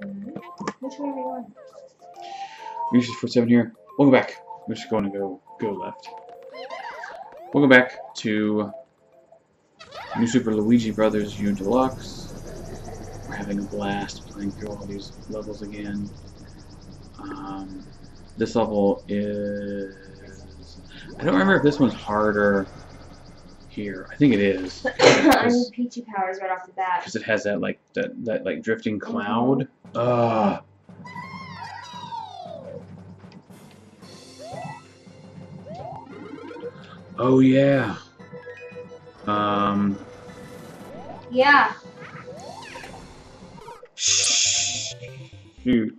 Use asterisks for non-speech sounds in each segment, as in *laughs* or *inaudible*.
Which way are we going? Reaches for seven here. We'll back. We're just going to go go left. We'll back to New Super Luigi Brothers U Deluxe. We're having a blast playing through all these levels again. Um, this level is. I don't remember if this one's harder here. I think it is *coughs* I need Peachy powers right off the bat. because it has that like that that like drifting cloud. Ugh. Oh yeah. Um. Yeah. Shoot,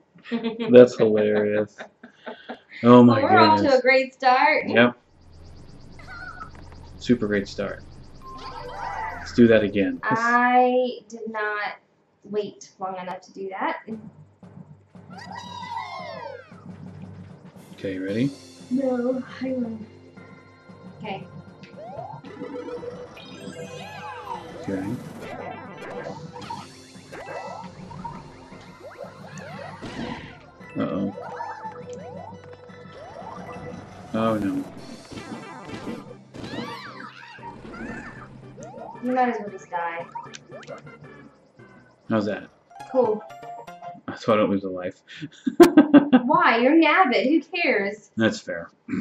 that's hilarious. Oh my Well, we're off to a great start. Yep. Super great start. Let's do that again. I did not wait long enough to do that. Okay, ready? No, I will. Okay. Okay. Uh oh. Oh no. You might as well just die. How's that? Cool. So I don't lose a life. *laughs* Why? You're Nabbit. Who cares? That's fair. *clears throat*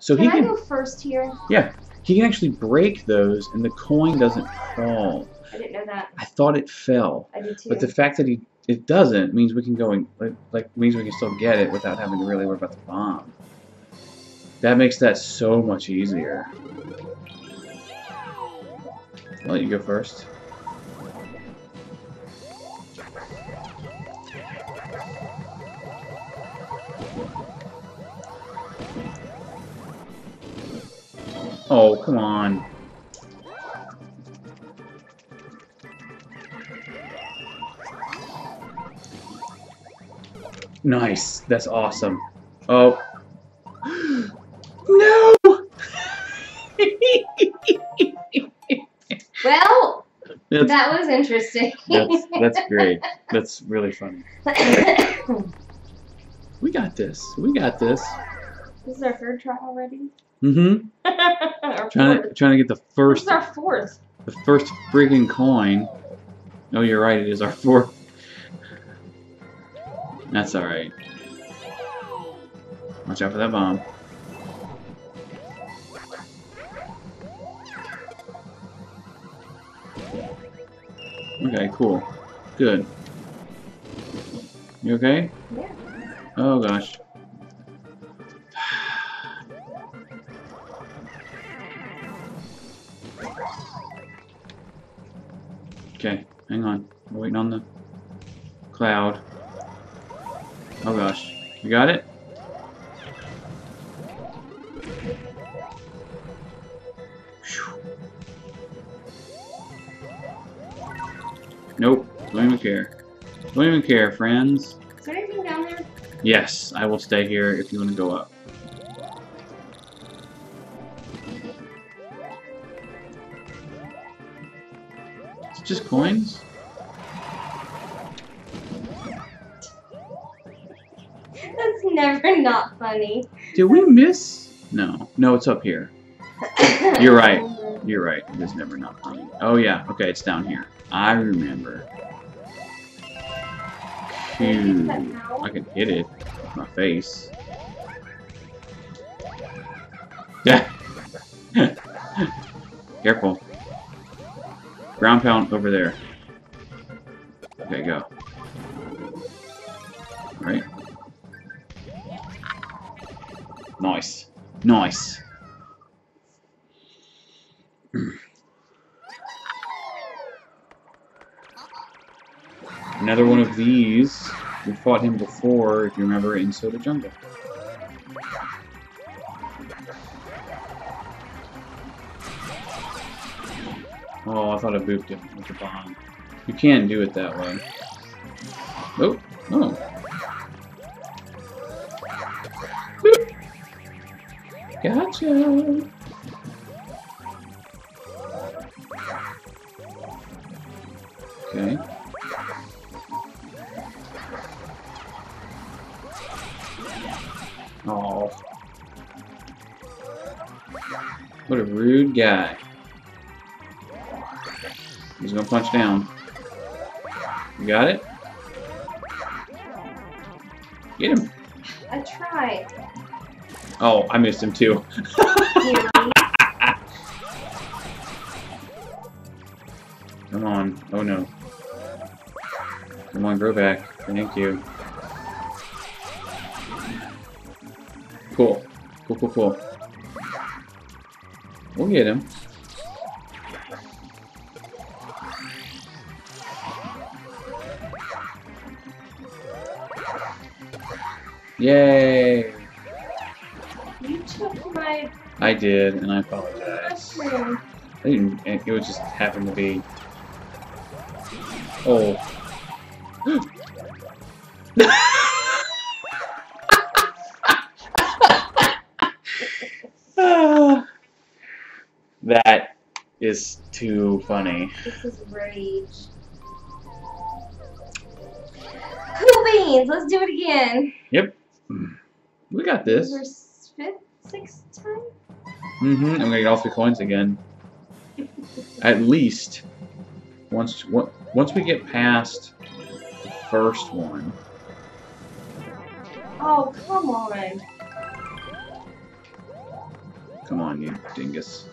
So Can he I can go first here? Yeah. He can actually break those and the coin doesn't fall. I didn't know that. I thought it fell. I did too. But the fact that he it doesn't means we can go and like, like means we can still get it without having to really worry about the bomb. That makes that so much easier. I'll let you go first. Oh, come on. Nice. That's awesome. Oh. *gasps* No! *laughs* well, That's, that was interesting. that's, that's great. *laughs* That's really funny. *coughs* We got this. We got this. this is our third try already. Mm-hmm. Trying to trying to get the This first is our fourth. the first freaking coin. Oh, you're right. It is our fourth. That's all right. Watch out for that bomb. Okay, cool. Good. You okay? Yeah. Oh gosh. Hang on. We're waiting on the cloud. Oh gosh. You got it? Nope. Don't even care. Don't even care, friends. Is there anything down there? Yes, I will stay here if you want to go up. Just coins? That's never not funny. Did we miss? No. No, it's up here. *coughs* You're right. You're right. It is never not funny. Oh yeah. Okay, it's down here. I remember. Phew. I can hit it with my face. Yeah. *laughs* Careful. Ground pound over there. Okay, go. Right. Nice. Nice. Another one of these. We fought him before, if you remember, in Soda Jungle. Oh, I thought I booped him with the bomb. You can't do it that way. Oh. Boop. Gotcha. Okay. Oh. What a rude guy. He's gonna punch down. You got it? Get him. I tried. Oh, I missed him too. *laughs* Come on. Oh no. Come on, grow back. Thank you. Cool. Cool, cool, cool. We'll get him. Yay! You took my I did, and I apologize. mushroom. I didn't. It it was just happened to be. Oh. *laughs* that is too funny. This is rage. Cool beans. Let's do it again. We got This this. is fifth, sixth time. Mm-hmm. I'm gonna get all three coins again. At least once once we get past the first one. Oh come on. Come on, you dingus.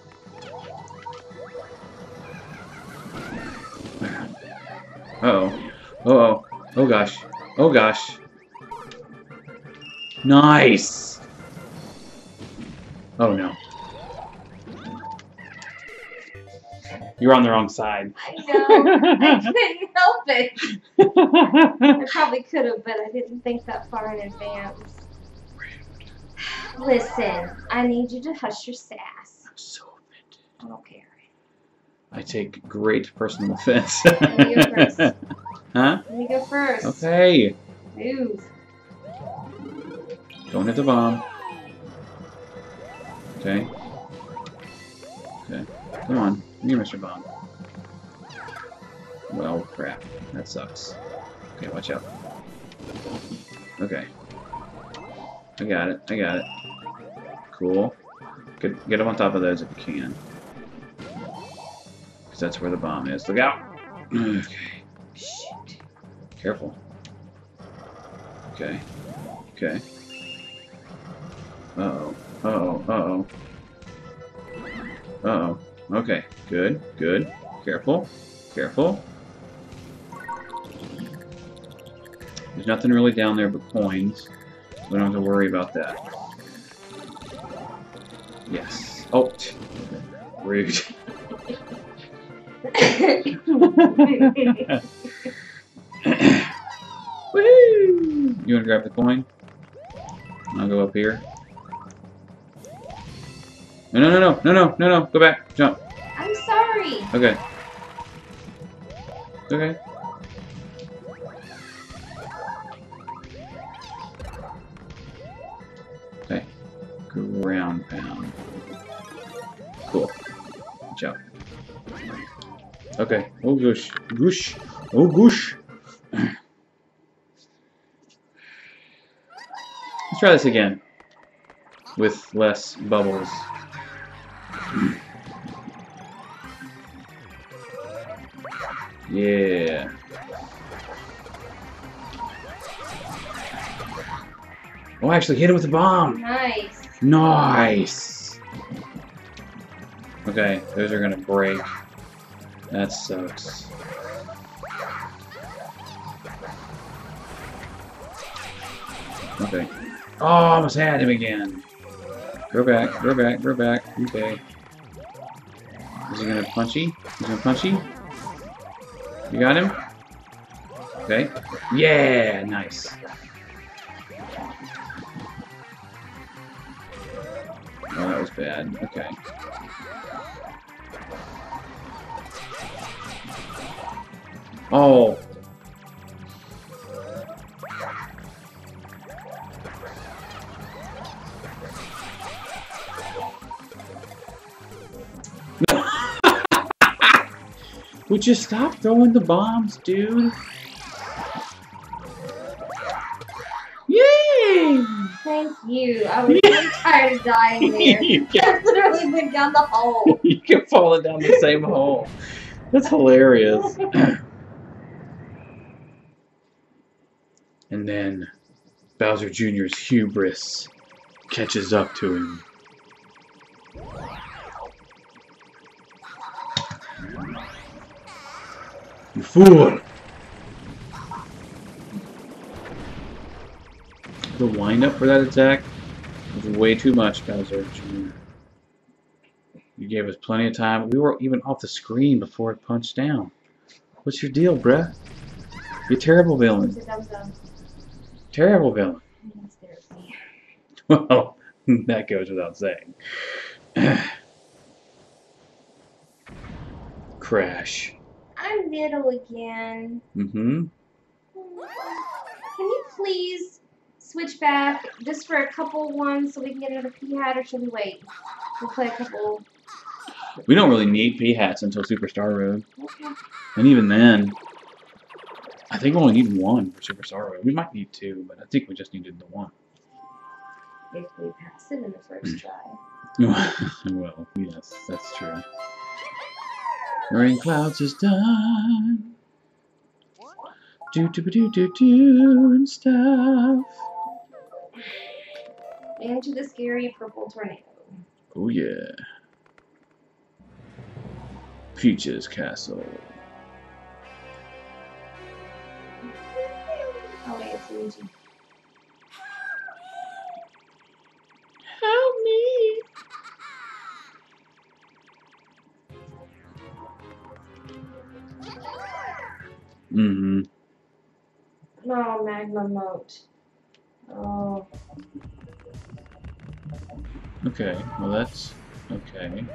Uh oh. Uh oh. Oh gosh. Oh gosh. Nice! Oh no. You're on the wrong side. I know. I *laughs* couldn't help it. *laughs* I probably could have, but I didn't think that far in advance. Listen, I need you to hush your sass. I'm so offended. I don't care. I take great personal offense. Let me go first. *laughs* huh? Let me go first. Okay. Move. Don't hit the bomb. Okay. Okay. Come on. Give me Mr. Bomb. Well, crap. That sucks. Okay, watch out. Okay. I got it. I got it. Cool. Get, get up on top of those if you can. Because that's where the bomb is. Look out! *clears throat* Okay. Shoot. Careful. Okay. Okay. Uh-oh. Uh-oh. Uh-oh. Uh-oh. Okay. Good. Good. Careful. Careful. There's nothing really down there but coins. So we don't have to worry about that. Yes. Oh. Rude. *laughs* Woo! You wanna grab the coin? I'll go up here. No, no, no, no, no, no, no, no, go back, jump. I'm sorry. Okay. Okay. Okay. Ground pound. Cool. Job. Okay. Oh gosh. Goosh. Oh goosh. Let's try this again. With less bubbles. Yeah. Oh, I actually hit it with a bomb. Nice. Nice. Okay, those are gonna break. That sucks. Okay. Oh, almost had him again. Go back, go back, go back. Okay. Is he gonna punchy? He's gonna punchy? You got him? Okay. Yeah, nice. Oh, that was bad. Okay. Oh. Would you stop throwing the bombs, dude? Yay! Thank you. I was really *laughs* tired of dying *laughs* there. *laughs* kept, I literally went down the hole. you kept falling down the same hole. That's hilarious. and then Bowser Jr.'s hubris catches up to him. Fool! The wind-up for that attack was way too much, Bowser Jr. You gave us plenty of time. We were even off the screen before it punched down. What's your deal, bruh? You're a terrible villain. Terrible villain. *laughs* Well, that goes without saying. *sighs* Crash. I'm again. Mm-hmm. Can you please switch back just for a couple ones so we can get another P hat, or should we wait? We'll play a couple. We don't really need P-hats until Superstar Road. Okay. And even then, I think we only need one for Superstar Road. We might need two, but I think we just needed the one. If we pass it in the first try. *laughs* well, yes, that's true. Rain clouds is done. Do do do do do and stuff. Into the scary purple tornado. Oh yeah. Peach's Castle. Oh wait, it's Luigi. Mm-hmm. No, magma moat. Oh, Okay, well that's okay.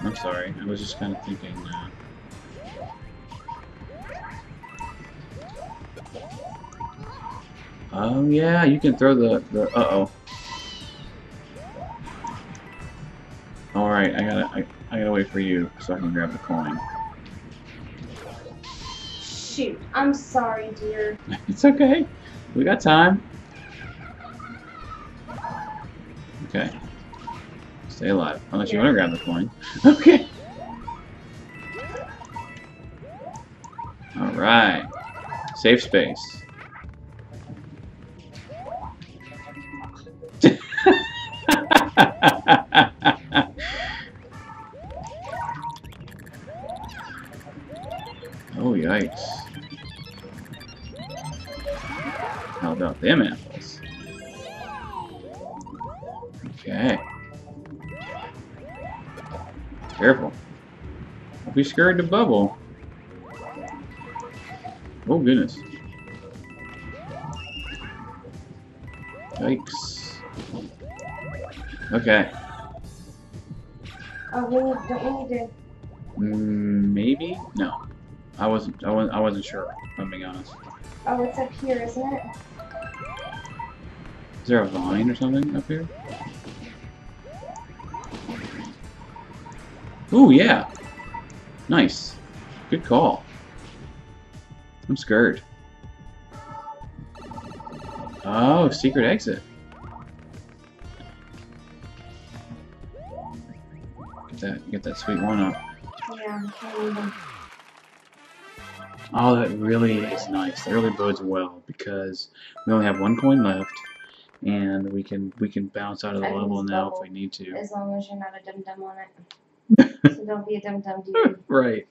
I'm sorry, I was just kind of thinking. Uh... Oh yeah, you can throw the the. Uh oh. All right, I gotta I, I gotta wait for you so I can grab the coin. Shoot. I'm sorry, dear. *laughs* it's okay, we got time. Okay. Stay alive, unless you want to grab the coin. Okay. All right. Safe space. Careful. Don't be scared to bubble. Oh, goodness. Yikes. Okay. Oh, we need, don't we need to. Mm, maybe? No. I wasn't, I wasn't, I wasn't sure, if I'm being honest. Oh, it's up here, isn't it? Is there a vine or something up here? Ooh, yeah. Nice. Good call. I'm scared. Oh, secret exit. Get that, get that sweet one up. Yeah. I need them. Oh, that really is nice. That really bodes well because we only have one coin left, and we can we can bounce out of the level now if we need to. As long as you're not a dum dum on it. So *laughs* don't be a dum dum, dude. Right.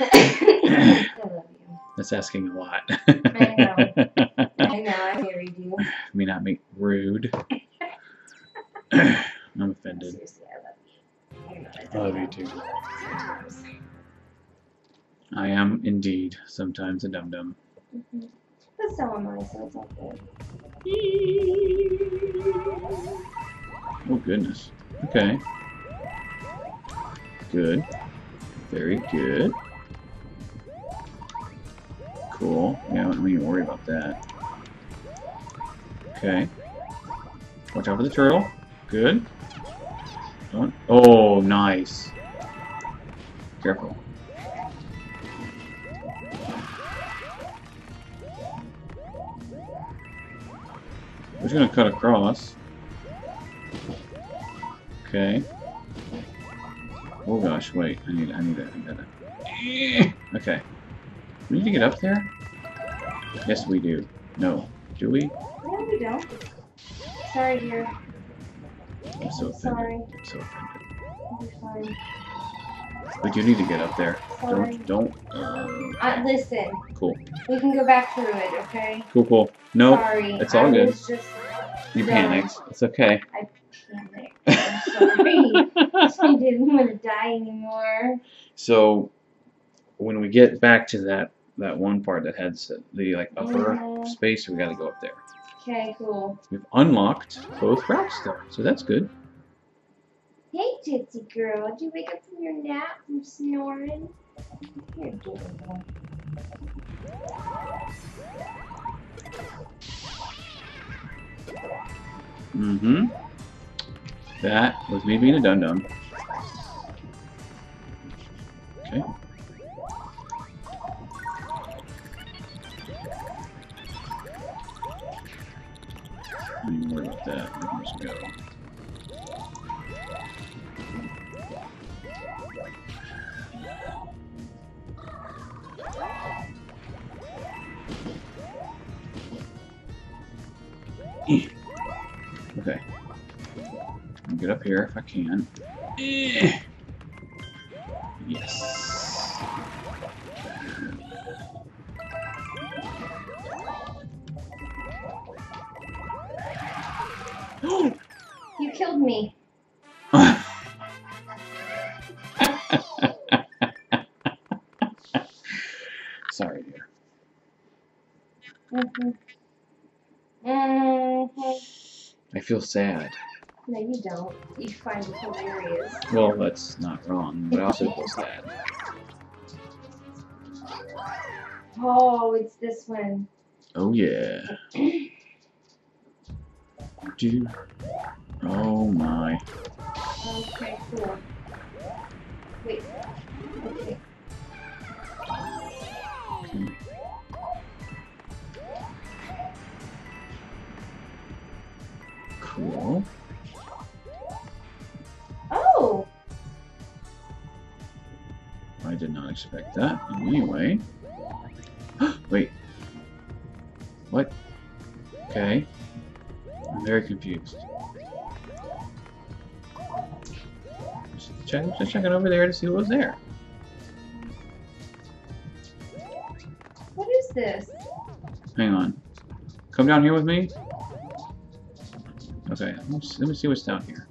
I love you. That's asking a lot. I know. I know, I married you. *laughs* Me not make rude. *laughs* I'm offended. Seriously, I love you. You're not love you too. Sometimes. I am indeed sometimes a dum dum. Mhm. But so am I, so it's all good. Oh goodness. Okay. Good. Very good. Cool. Yeah, I don't even worry about that. Okay. Watch out for the turtle. Good. Don't. Oh, nice. Careful. We're just gonna cut across. Okay. Gosh, wait. I need I need a I gotta Okay. We need to get up there? Yes we do. No. Do we? No, we don't. Sorry, dear. I'm so offended. Sorry. I'm so offended. Fine. We do need to get up there. Sorry. Don't don't uh, Uh, listen, cool. we can go back through it, okay? Cool cool. No, Sorry. it's all I good. You panicked. It's okay. I I'm sorry. I didn't want to die anymore. So when we get back to that that one part that has the like upper Mhm. space, we gotta go up there. Okay, cool. We've unlocked both routes though, so that's good. Hey, Tootsie Girl, did you wake up from your nap from snoring? You're adorable. Mm-hmm. That was me being a dum dum. Okay. About that. Just go. Here if I can. Yes. You killed me. *laughs* Sorry, dear. Mm-hmm. Mm-hmm. I feel sad. No, you don't. You find it hilarious. Well, that's not wrong, but I also feel sad. Oh, it's this one. Oh yeah. Dude. Oh my. Okay, cool. Wait. Expect that. Anyway. *gasps* Wait. What? Okay. I'm very confused. Just, check, just checking over there to see what was there. What is this? Hang on. Come down here with me. Okay, let me see, let me see what's down here.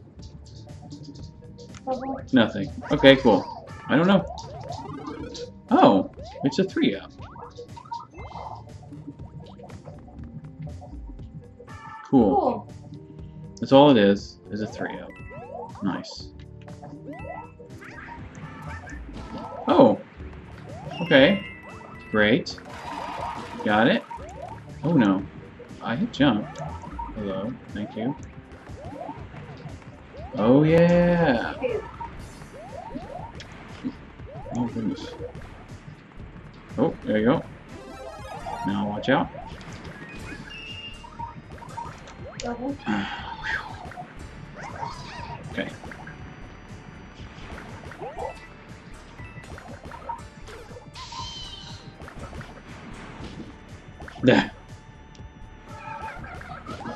Uh-huh. Nothing. Okay, cool. I don't know. It's a three up. Cool. Cool. That's all it is, is a three up. Nice. Oh. Okay. Great. Got it. Oh no. I hit jump. Hello. Thank you. Oh yeah. Oh goodness. Oh, there you go. Now watch out. Okay. There.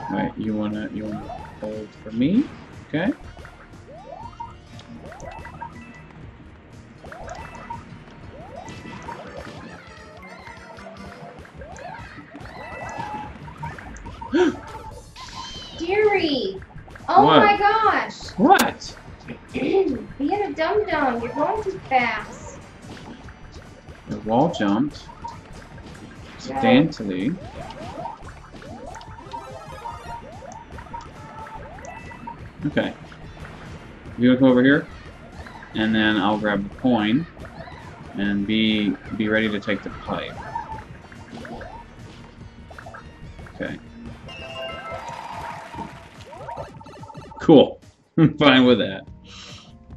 Alright, you wanna you wanna hold for me? Okay. Jumped. Substantially. Okay. You gonna come over here? And then I'll grab the coin and be be ready to take the pipe. Okay. Cool. *laughs* I'm fine with that.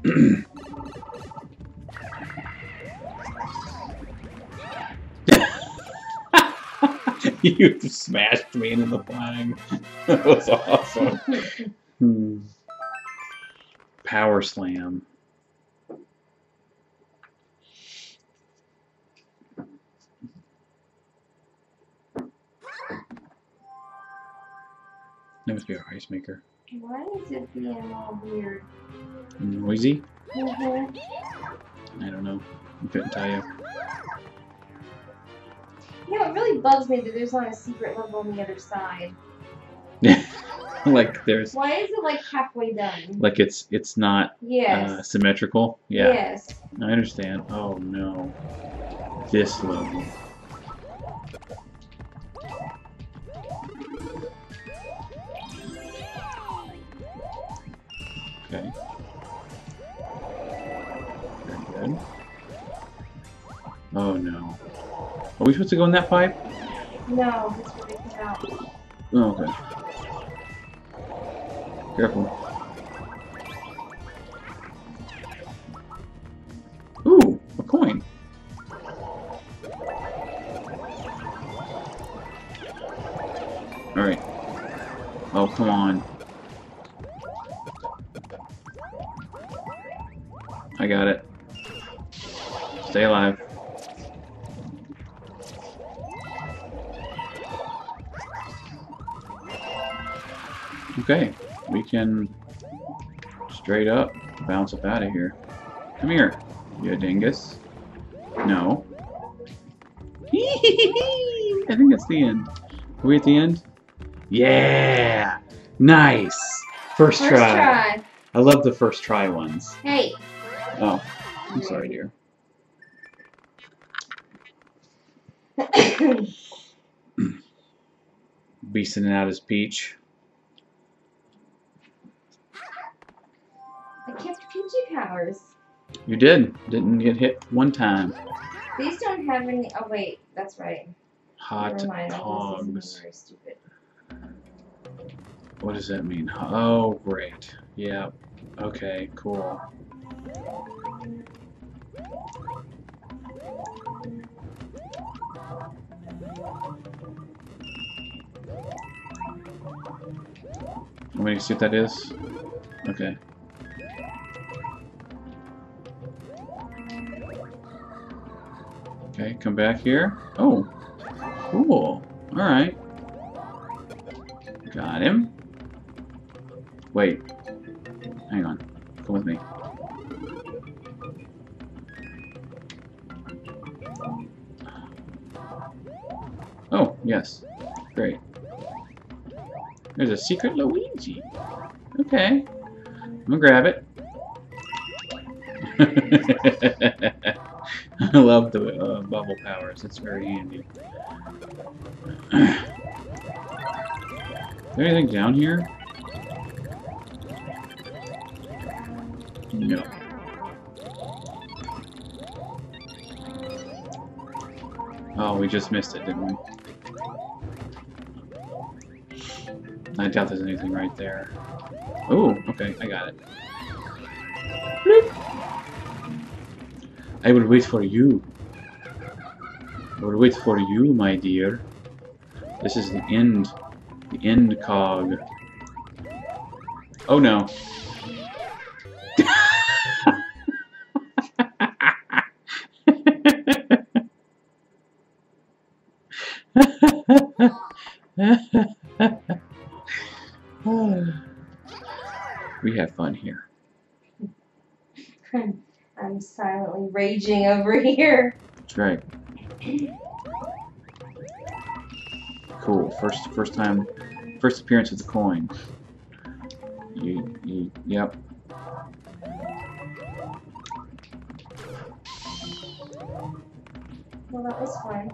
*clears throat* *laughs* you smashed me into the flag. *laughs* that was awesome. Hmm. Power slam. That must be our ice maker. Why is it being all weird? Noisy? Mhm. I don't know. I couldn't tell you. You know, it really bugs me that there's not a secret level on the other side. *laughs* like there's Why is it like halfway done? like it's it's not Yes. uh, symmetrical. Yeah, Yes. I understand. Oh no, this level. Okay. Very good. Oh no. Are we supposed to go in that pipe? No, that's what they out. Oh, okay. Careful. Ooh, a coin. Alright. Oh, come on. I got it. Stay alive. Okay, we can straight up bounce up out of here. Come here, you dingus. No. *laughs* I think that's the end. Are we at the end? Yeah! Nice! First, First try. try. I love the first try ones. Hey. Oh, I'm sorry, dear. *coughs* Beasting it out as Peach. I kept Peachy powers. You did. Didn't get hit one time. These don't have any. Oh wait, that's right. Hot Never mind. I hogs. Very stupid. What does that mean? Oh, great. Yeah. Okay, cool. Want me see what that is? Okay. Okay, come back here. Oh, cool. Alright. Got him. Wait. Hang on. Come with me. Oh, yes. Great. There's a secret Luigi. Okay. I'm gonna grab it. *laughs* I love the uh, bubble powers. It's very handy. Is there anything down here? No. Oh, we just missed it, didn't we? I doubt there's anything right there. Oh, okay, I got it. I will wait for you. I will wait for you, my dear. This is the end. The end cog. Oh no. *laughs* we have fun here. I'm silently raging over *laughs* here. That's right. Cool. First, first time, first appearance of the coin. You, you, yep. Well, that was fun.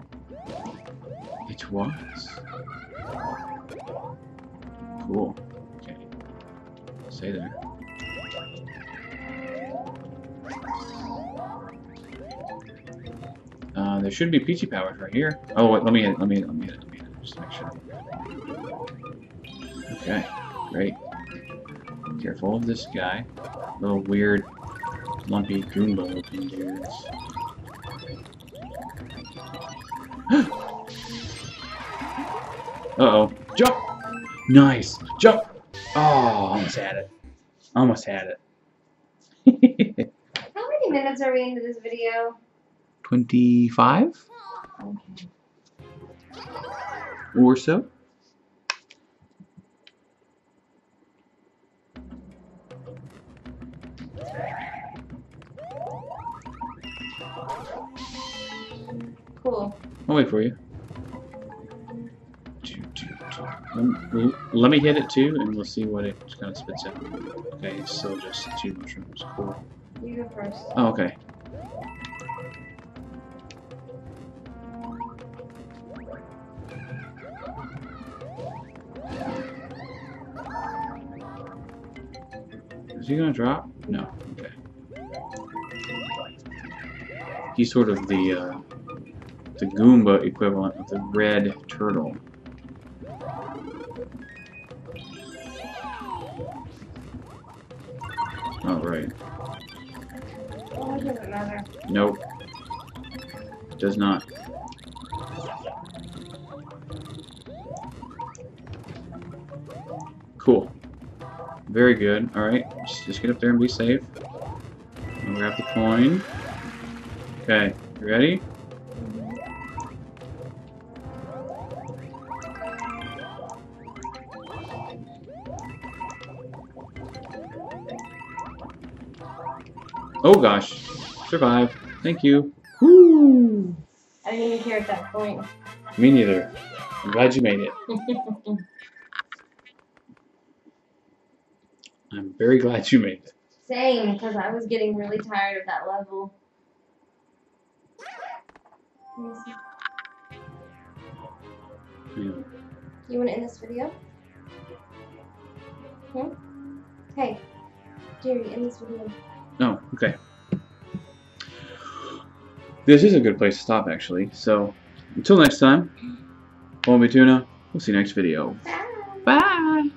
It was. Cool. Okay. Stay there. Uh, there should be peachy powers right here. Oh, wait, let me hit it, let me hit it, let me hit it, let me hit it, just make sure. Okay, great. Careful of this guy. Little weird, lumpy Goomba looking dudes. *gasps* Uh-oh. Jump! Nice! Jump! Oh, almost had it. Almost had it. *laughs* How many minutes are we into this video? 25 or so. Cool. I'll wait for you. Let me hit it too, and we'll see what it kind of spits out. Okay, it's still just two mushrooms. Cool. You go first. Oh, okay. Is he gonna drop? No. Okay. He's sort of the uh, the Goomba equivalent of the red turtle. All right. Nope. Does not. Cool. Very good. Alright, just, just get up there and be safe. And grab the coin. Okay, you ready? Oh gosh. Survive. Thank you. Woo! I didn't even care at that point. Me neither. I'm glad you made it. *laughs* I'm very glad you made it. Same, because I was getting really tired of that level. Yeah. You want to end this video? Hmm? Hey, Jerry, end this video. Oh, okay. This is a good place to stop, actually. So, until next time, Bombi Tuna, we'll see you next video. Bye. Bye!